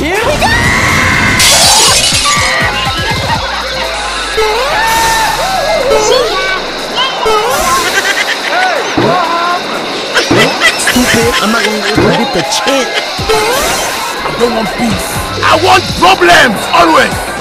Here I'm not gonna go hit the chin. I don't want peace. I want problems, always.